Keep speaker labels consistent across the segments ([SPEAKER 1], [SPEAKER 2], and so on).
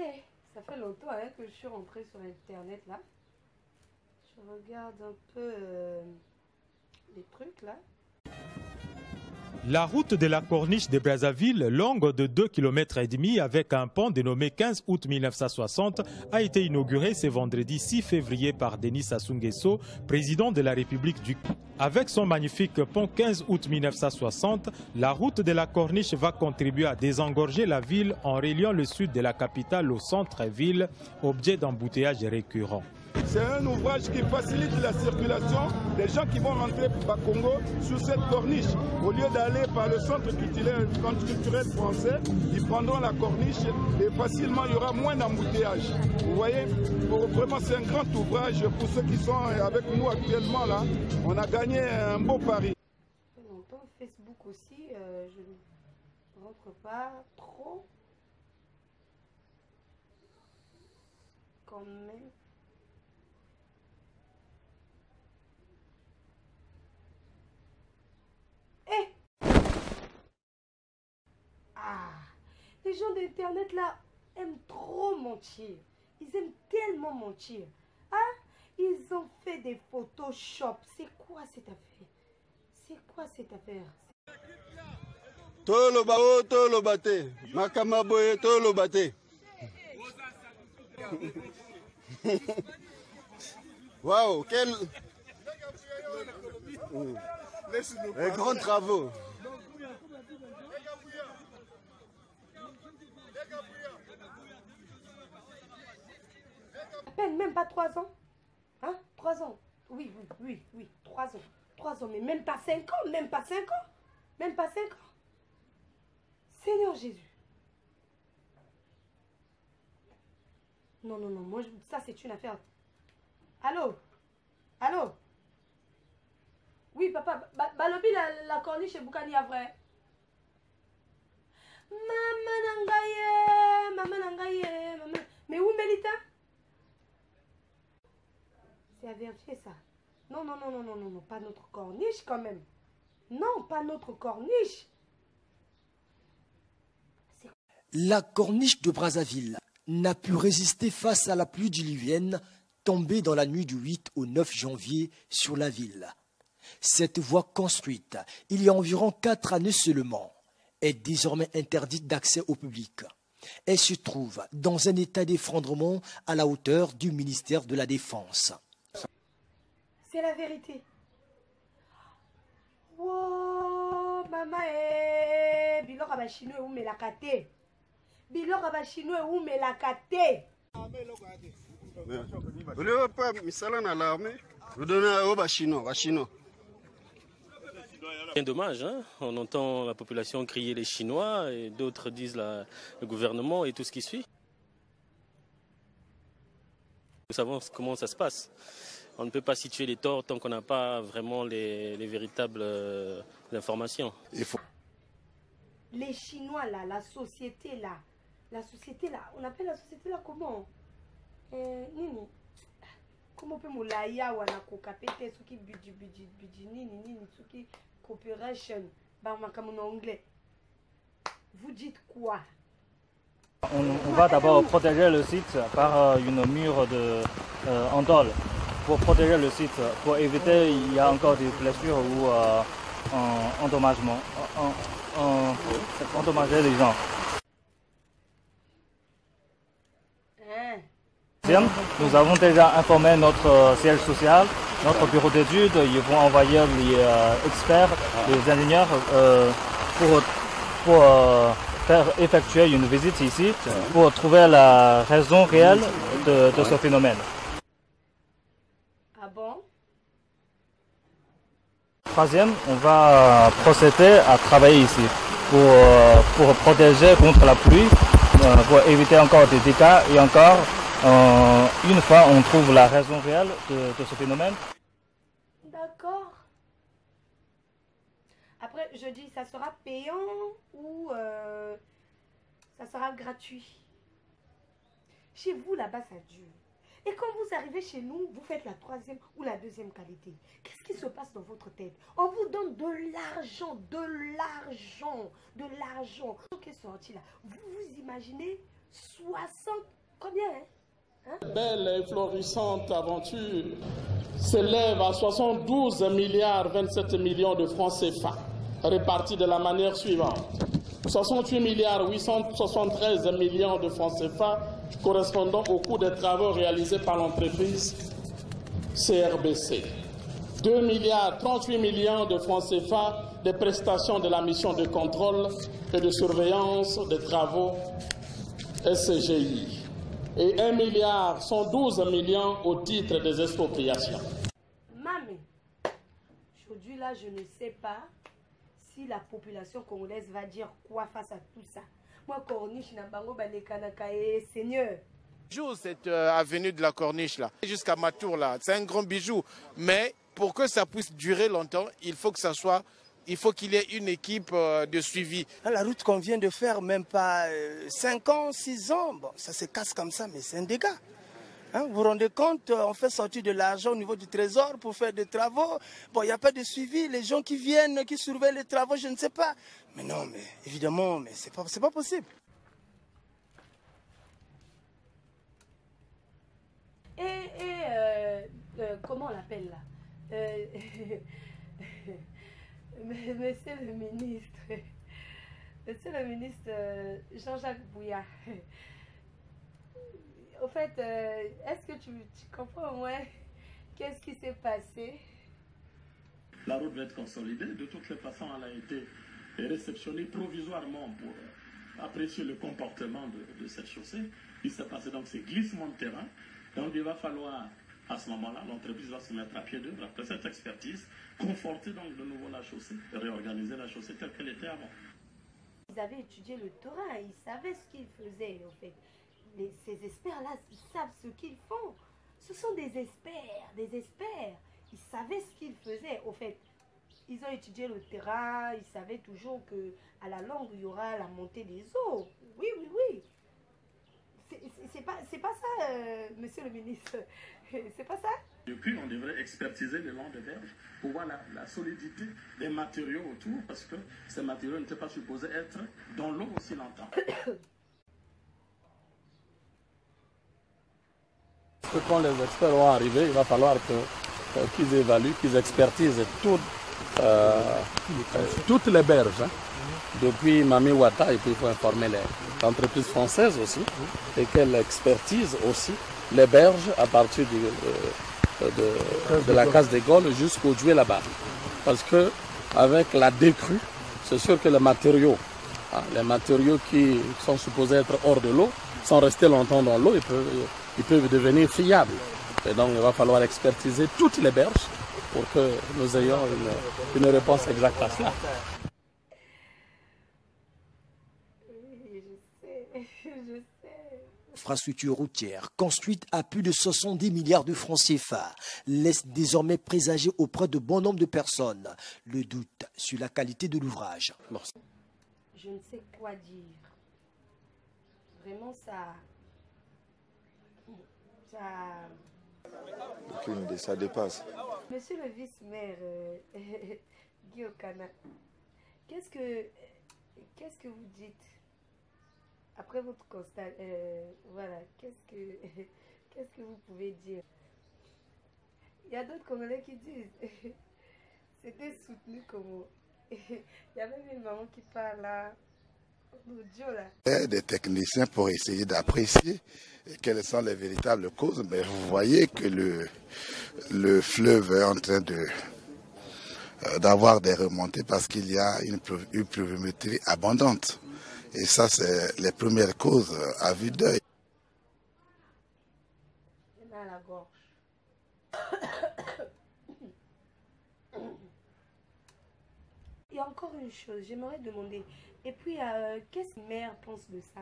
[SPEAKER 1] Eh, ça fait longtemps hein, que je suis rentrée sur Internet là. Je regarde un peu euh, les trucs là.
[SPEAKER 2] La route de la corniche de Brazzaville, longue de 2 km avec un pont dénommé 15 août 1960, a été inaugurée ce vendredi 6 février par Denis Sassou Nguesso, président de la République du Avec son magnifique pont 15 août 1960, la route de la corniche va contribuer à désengorger la ville en reliant le sud de la capitale au centre-ville, objet d'embouteillage récurrent.
[SPEAKER 3] C'est un ouvrage qui facilite la circulation des gens qui vont rentrer à Congo sur cette corniche. Au lieu d'aller par le centre culturel, français, ils prendront la corniche et facilement il y aura moins d'embouteillage. Vous voyez, vraiment c'est un grand ouvrage pour ceux qui sont avec nous actuellement là. On a gagné un beau pari.
[SPEAKER 1] Facebook aussi, euh, je ne rentre pas trop. Quand même. Les gens d'Internet là aiment trop mentir. Ils aiment tellement mentir. Hein? Ils ont fait des Photoshop. C'est quoi cette affaire? C'est quoi cette affaire?
[SPEAKER 3] Toloba o toloba te makama boye toloba te waouh quel les grands travaux
[SPEAKER 1] même pas trois ans. Hein? Trois ans. Oui, oui, oui, oui, trois ans. Trois ans, mais même pas cinq ans, même pas cinq ans. Même pas cinq ans. Seigneur Jésus. Non, non, non, moi, ça, c'est une affaire. Allô? Allô? Oui, papa, balobi la, la corniche à vrai. Maman nangaye, maman maman. Mais où Mélita c'est à vérifier ça. Non, non, non, non, non, non, non, pas notre corniche quand même. Non, pas notre corniche.
[SPEAKER 4] La corniche de Brazzaville n'a pu résister face à la pluie diluvienne tombée dans la nuit du 8 au 9 janvier sur la ville. Cette voie construite il y a environ quatre années seulement est désormais interdite d'accès au public. Elle se trouve dans un état d'effondrement à la hauteur du ministère de la Défense.
[SPEAKER 1] C'est la vérité. Wow, maman, eh, biloko
[SPEAKER 5] C'est dommage, hein. On entend la population crier les Chinois et d'autres disent la, le gouvernement et tout ce qui suit. Nous savons comment ça se passe. On ne peut pas situer les torts tant qu'on n'a pas vraiment les, véritables euh, informations.
[SPEAKER 1] Les Chinois là, la société là, la société là, on appelle la société là comment? Nini Comment peut moulaya wana kokapete qui bidi bidi bidi nini nini qui cooperation ba en anglais. Vous dites quoi?
[SPEAKER 6] On, va d'abord protéger le site par euh, une mur de euh, pour protéger le site, pour éviter il y a encore des blessures ou euh, un endommagement, endommager les gens. Nous avons déjà informé notre siège social, notre bureau d'études. Ils vont envoyer les euh, experts, les ingénieurs euh, pour, pour faire effectuer une visite ici pour trouver la raison réelle de ce phénomène. Troisième, on va procéder à travailler ici pour, euh, pour protéger contre la pluie, euh, pour éviter encore des dégâts et encore, euh, une fois on trouve la raison réelle de, ce phénomène.
[SPEAKER 1] D'accord. Après, je dis, ça sera payant ou ça sera gratuit? Chez vous, là-bas, ça dure. Et quand vous arrivez chez nous, vous faites la troisième ou la deuxième qualité. Qu'est-ce qui se passe dans votre tête? On vous donne de l'argent, de l'argent, de l'argent. est sorti là. Vous vous imaginez 60 combien hein?
[SPEAKER 7] Belle et florissante aventure s'élève à 72 milliards 27 millions de francs CFA, répartis de la manière suivante. 68 milliards 873 millions de francs CFA correspondant au coût des travaux réalisés par l'entreprise CRBC. 2 milliards 38 millions de francs CFA des prestations de la mission de contrôle et de surveillance des travaux SCGI et 1 milliard 112 millions au titre des expropriations.
[SPEAKER 1] Mamie, aujourd'hui là, je ne sais pas si la population congolaise va dire quoi face à tout ça. Moi, Corniche, Balekanaka, et Seigneur.
[SPEAKER 8] Bijou, cette euh, avenue de la Corniche là, jusqu'à Matour là, c'est un grand bijou. Mais pour que ça puisse durer longtemps, il faut que ça soit, il faut qu'il y ait une équipe euh, de suivi.
[SPEAKER 9] La route qu'on vient de faire, même pas 5 ans, 6 ans, bon, ça se casse comme ça, mais c'est un dégât. Hein, vous vous rendez compte, on fait sortir de l'argent au niveau du trésor pour faire des travaux. Bon, il n'y a pas de suivi. Les gens qui viennent, qui surveillent les travaux, je ne sais pas. Mais non, mais évidemment, mais c'est pas, c'est pas possible.
[SPEAKER 1] Et, et euh, euh, comment on l'appelle là? Euh, Monsieur le ministre, Monsieur le ministre euh, Jean-Jacques Bouya, au fait, euh, est-ce que tu, comprends au moins qu'est-ce qui s'est passé?
[SPEAKER 7] La route va être consolidée. De toutes les façons, elle a été réceptionnée provisoirement pour apprécier le comportement de, de cette chaussée. Il s'est passé donc ces glissements de terrain. Donc il va falloir, à ce moment-là, l'entreprise va se mettre à pied d'œuvre après cette expertise, conforter donc de nouveau la chaussée, réorganiser la chaussée telle qu'elle était avant.
[SPEAKER 1] Ils avaient étudié le Torah, ils savaient ce qu'ils faisaient en fait. Ces experts-là, ils savent ce qu'ils font. Ce sont des experts, des experts. Ils savaient ce qu'ils faisaient. Au fait, ils ont étudié le terrain, ils savaient toujours que à la longue, il y aura la montée des eaux. Oui, oui, oui. C'est- pas, ça, euh, monsieur le ministre. C'est pas ça
[SPEAKER 7] Et puis, on devrait expertiser le long des berges pour voir la, la solidité des matériaux autour, parce que ces matériaux n'étaient pas supposés être dans l'eau aussi longtemps. Que quand les experts vont arriver, il va falloir euh, qu'ils évaluent, qu'ils expertisent tout, euh, toutes les berges. hein. Depuis Mami Wata, et puis il faut informer les entreprises françaises aussi, et qu'elles expertisent aussi les berges à partir du, euh, de, de la case des Gaules jusqu'au Jouet là-bas. Parce que avec la décrue, c'est sûr que les matériaux, hein, les matériaux qui sont supposés être hors de l'eau, sont restés longtemps dans l'eau, ils peuvent, ils peuvent devenir fiables. Et donc il va falloir expertiser toutes les berges pour que nous ayons une, une réponse exacte à cela.
[SPEAKER 1] Oui, je sais, je sais.
[SPEAKER 4] Infrastructure routière construite à plus de 70 milliards de francs CFA laisse désormais présager auprès de bon nombre de personnes le doute sur la qualité de l'ouvrage.
[SPEAKER 1] je ne sais quoi dire. Vraiment, ça. Ça.
[SPEAKER 3] Aucune idée, ça dépasse.
[SPEAKER 1] Monsieur le vice-maire euh, Guy Okana, qu'est-ce que. Qu'est-ce que vous dites? Après votre constat euh, Voilà, qu'est-ce que. Qu'est-ce que vous pouvez dire? Il y a d'autres Congolais qui disent. C'était soutenu comme. Il y a même une maman qui parle là.
[SPEAKER 10] des techniciens pour essayer d'apprécier quelles sont les véritables causes. Mais vous voyez que le, le fleuve est en train de euh, d'avoir des remontées parce qu'il y a une pluviométrie abondante. Et ça, c'est les premières causes à vue d'œil.
[SPEAKER 1] A encore une chose, j'aimerais demander. Et puis, euh, qu'est-ce que mère pense de ça?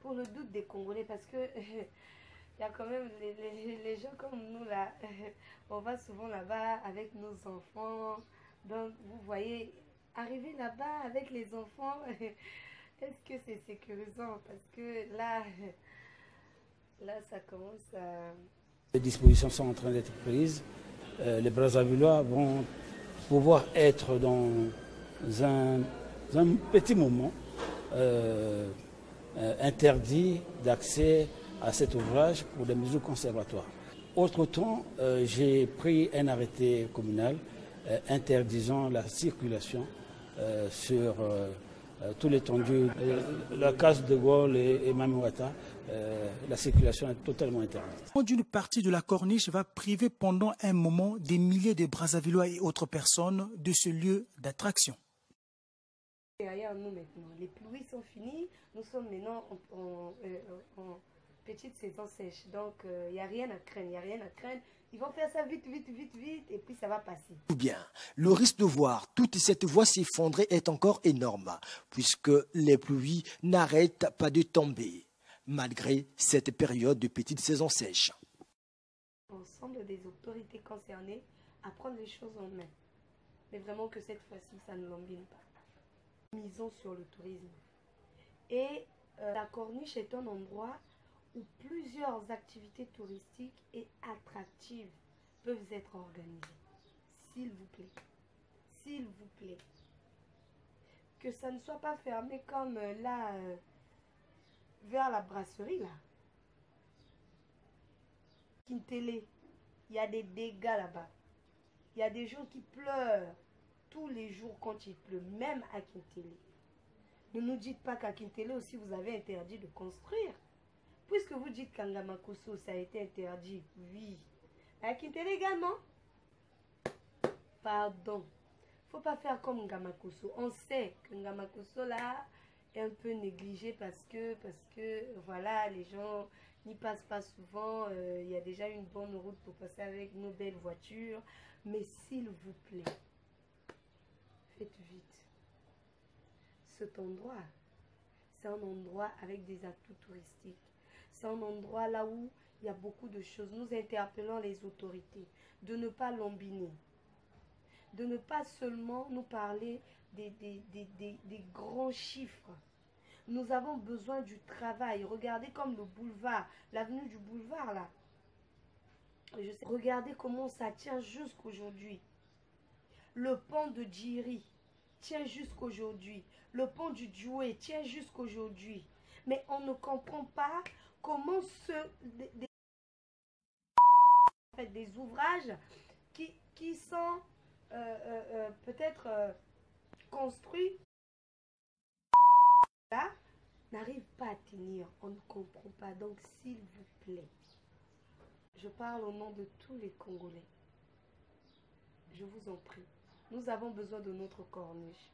[SPEAKER 1] Pour le doute des Congolais, parce que il y a quand même les, les- les gens comme nous là, on va souvent là-bas avec nos enfants. Donc, vous voyez, arriver là-bas avec les enfants, est-ce que c'est sécurisant? Parce que là, là, ça commence à.
[SPEAKER 11] Les dispositions sont en train d'être prises. Euh, les Brazzavillois vont pouvoir être dans un, petit moment euh, euh, interdit d'accès à cet ouvrage pour des mesures conservatoires. Autre temps, euh, j'ai pris un arrêté communal euh, interdisant la circulation sur tout l'étendue. Euh, La case de Gaulle et, et Mamiwata, euh, la circulation est totalement interdite.
[SPEAKER 12] D'une partie de la corniche va priver pendant un moment des milliers de Brazzavillois et autres personnes de ce lieu d'attraction.
[SPEAKER 1] Derrière nous maintenant, les pluies sont finies, nous sommes maintenant en, en- euh, en petite saison sèche, donc il n'y a rien à craindre, il n'y a rien à craindre. Ils vont faire ça vite, vite, vite, vite, et puis ça va passer.
[SPEAKER 4] Ou bien, le risque de voir toute cette voie s'effondrer est encore énorme, puisque les pluies n'arrêtent pas de tomber, malgré cette période de petite saison sèche.
[SPEAKER 1] Ensemble des autorités concernées à prendre les choses en main. Mais vraiment que cette fois-ci, ça ne l'embine pas. Misons sur le tourisme. Et euh, la corniche est un endroit où plusieurs activités touristiques et attractives peuvent être organisées. S'il vous plaît. S'il vous plaît. Que ça ne soit pas fermé comme euh, là, euh, vers la brasserie, là. Kintélé, il y a des dégâts là-bas. Il y a des gens qui pleurent tous les jours quand il pleut, même à Kintélé. Ne nous dites pas qu'à Kintélé aussi vous avez interdit de construire. Puisque vous dites qu'à Ngamakoso ça a été interdit, oui. À Kintélé également Pardon. Faut pas faire comme Ngamakoso. On sait que Ngamakoso là est un peu négligé parce que, parce que voilà, les gens n'y passent pas souvent. euh, Il y a déjà une bonne route pour passer avec nos belles voitures. Mais s'il vous plaît, faites vite. Cet endroit, c'est un endroit avec des atouts touristiques. C'est un endroit là où il y a beaucoup de choses. Nous interpellons les autorités de ne pas l'embiner de ne pas seulement nous parler des, des, des, des, grands chiffres. Nous avons besoin du travail. Regardez comme le boulevard, l'avenue du boulevard là. Regardez comment ça tient jusqu'aujourd'hui. Le pont de Djiri tient jusqu'aujourd'hui. Le pont du Djoué tient jusqu'aujourd'hui. Mais on ne comprend pas comment ce, des, ouvrages qui, sont euh, euh, euh, peut-être construits là n'arrivent pas à tenir. On ne comprend pas. Donc, s'il vous plaît, je parle au nom de tous les Congolais. Je vous en prie. Nous avons besoin de notre corniche.